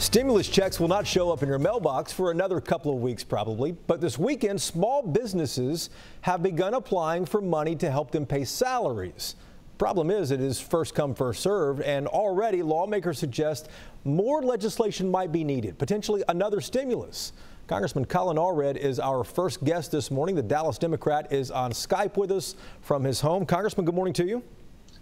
Stimulus checks will not show up in your mailbox for another couple of weeks probably, but this weekend small businesses have begun applying for money to help them pay salaries. Problem is it is first come first served and already lawmakers suggest more legislation might be needed, potentially another stimulus. Congressman Colin Allred is our first guest this morning. The Dallas Democrat is on Skype with us from his home. Congressman, good morning to you.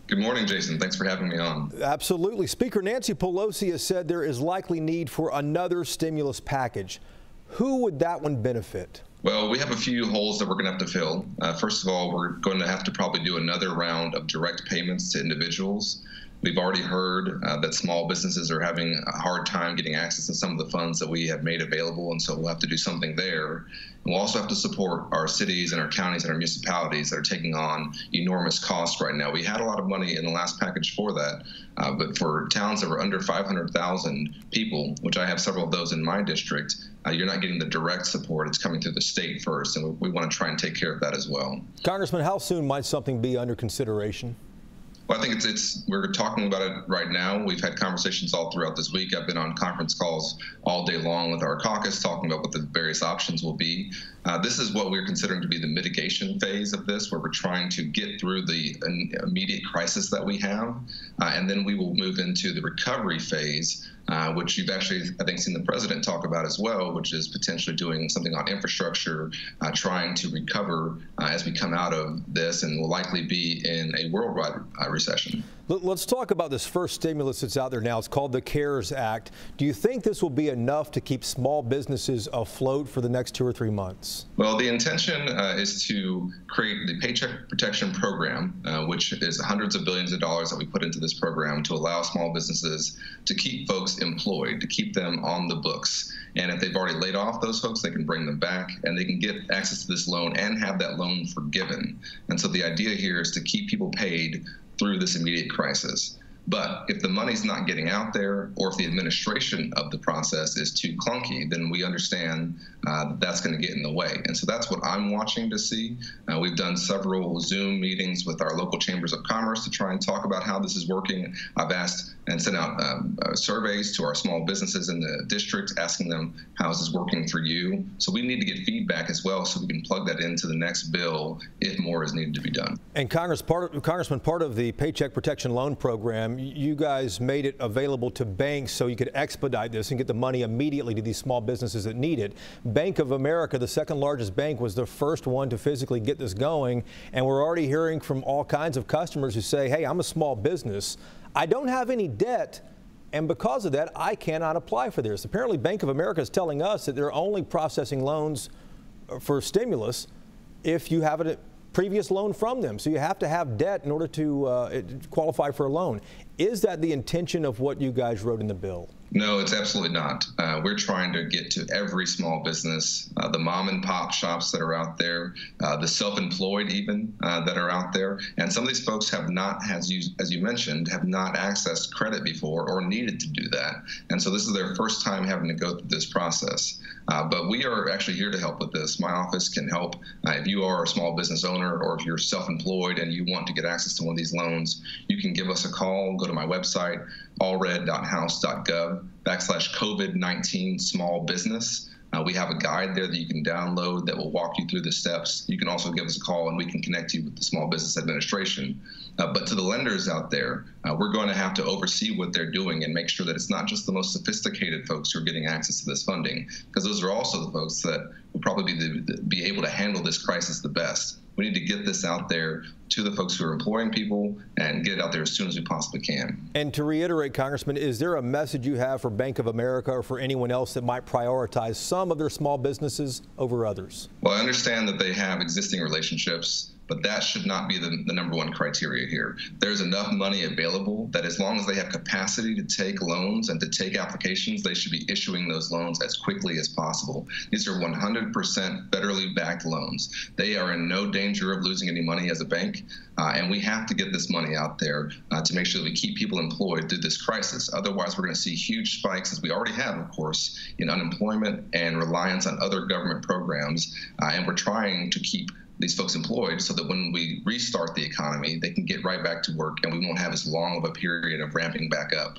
Good morning, Jason. Thanks for having me on. Absolutely. Speaker Nancy Pelosi has said there is likely need for another stimulus package. Who would that one benefit? Well, we have a few holes that we're going to have to fill. Uh, first of all, we're going to have to probably do another round of direct payments to individuals. We've already heard uh, that small businesses are having a hard time getting access to some of the funds that we have made available, and so we'll have to do something there. And we'll also have to support our cities and our counties and our municipalities that are taking on enormous costs right now. We had a lot of money in the last package for that, uh, but for towns that were under 500,000 people, which I have several of those in my district, uh, you're not getting the direct support. It's coming through the state first, and we, we want to try and take care of that as well. Congressman, how soon might something be under consideration? Well, I think it's it's we're talking about it right now. We've had conversations all throughout this week. I've been on conference calls all day long with our caucus, talking about what the various options will be. Uh, this is what we're considering to be the mitigation phase of this, where we're trying to get through the immediate crisis that we have, uh, and then we will move into the recovery phase, uh, which you've actually, I think, seen the president talk about as well, which is potentially doing something on infrastructure, uh, trying to recover uh, as we come out of this, and will likely be in a worldwide uh, recession. Let's talk about this first stimulus that's out there now. It's called the CARES Act. Do you think this will be enough to keep small businesses afloat for the next two or three months? Well, the intention uh, is to create the Paycheck Protection Program, uh, which is hundreds of billions of dollars that we put into this program to allow small businesses to keep folks employed, to keep them on the books. And if they've already laid off those folks, they can bring them back and they can get access to this loan and have that loan forgiven. And so the idea here is to keep people paid through this immediate crisis. But if the money's not getting out there, or if the administration of the process is too clunky, then we understand uh, that that's going to get in the way. And so that's what I'm watching to see. Uh, we've done several Zoom meetings with our local chambers of commerce to try and talk about how this is working. I've asked and sent out um, uh, surveys to our small businesses in the district, asking them how is this working for you. So we need to get feedback as well, so we can plug that into the next bill if more is needed to be done. And Congress, part of, Congressman, part of the Paycheck Protection Loan Program, you guys made it available to banks so you could expedite this and get the money immediately to these small businesses that need it. Bank of America, the second largest bank, was the first one to physically get this going, and we're already hearing from all kinds of customers who say, "Hey, I'm a small business." I don't have any debt, and because of that, I cannot apply for this. Apparently, Bank of America is telling us that they're only processing loans for stimulus if you have a previous loan from them. So you have to have debt in order to uh, qualify for a loan. Is that the intention of what you guys wrote in the bill? No, it's absolutely not. Uh, we're trying to get to every small business, uh, the mom and pop shops that are out there, uh, the self-employed even uh, that are out there, and some of these folks have not, as you as you mentioned, have not accessed credit before or needed to do that, and so this is their first time having to go through this process. Uh, but we are actually here to help with this. My office can help uh, if you are a small business owner or if you're self-employed and you want to get access to one of these loans. You can give us a call. Go to my website allred.house.gov backslash COVID-19 small business. Uh, we have a guide there that you can download that will walk you through the steps. You can also give us a call and we can connect you with the Small Business Administration. Uh, but to the lenders out there, uh, we're going to have to oversee what they're doing and make sure that it's not just the most sophisticated folks who are getting access to this funding, because those are also the folks that will probably be, the, be able to handle this crisis the best. We need to get this out there to the folks who are employing people and get it out there as soon as we possibly can. And to reiterate, Congressman, is there a message you have for Bank of America or for anyone else that might prioritize some of their small businesses over others? Well, I understand that they have existing relationships but that should not be the, the, number one criteria here. There's enough money available that as long as they have capacity to take loans and to take applications, they should be issuing those loans as quickly as possible. These are 100% federally backed loans. They are in no danger of losing any money as a bank, uh, and we have to get this money out there uh, to make sure that we keep people employed through this crisis. Otherwise, we're going to see huge spikes, as we already have, of course, in unemployment and reliance on other government programs, uh, and we're trying to keep these folks employed so that when we restart the economy, they can get right back to work and we won't have as long of a period of ramping back up.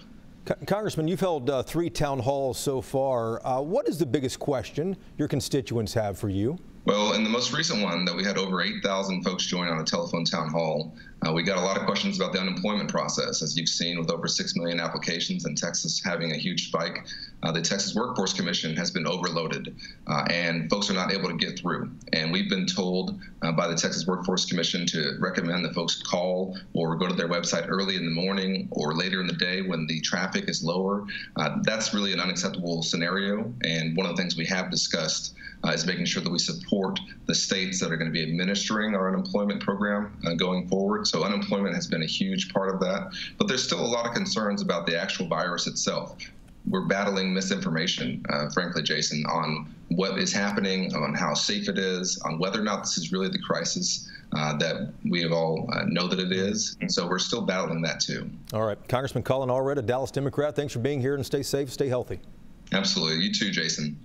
Congressman, you've held uh, three town halls so far. Uh, what is the biggest question your constituents have for you? Well, in the most recent one that we had over 8,000 folks join on a telephone town hall, uh, we got a lot of questions about the unemployment process. As you've seen with over 6 million applications and Texas having a huge spike, uh, the Texas Workforce Commission has been overloaded uh, and folks are not able to get through. And we've been told uh, by the Texas Workforce Commission to recommend that folks call or go to their website early in the morning or later in the day when the traffic is lower. Uh, that's really an unacceptable scenario. And one of the things we have discussed uh, is making sure that we support the states that are going to be administering our unemployment program uh, going forward. So unemployment has been a huge part of that, but there's still a lot of concerns about the actual virus itself. We're battling misinformation, uh, frankly, Jason, on what is happening, on how safe it is, on whether or not this is really the crisis uh, that we all uh, know that it is. And so we're still battling that too. All right. Congressman Colin Allred, a Dallas Democrat, thanks for being here and stay safe, stay healthy. Absolutely. You too, Jason.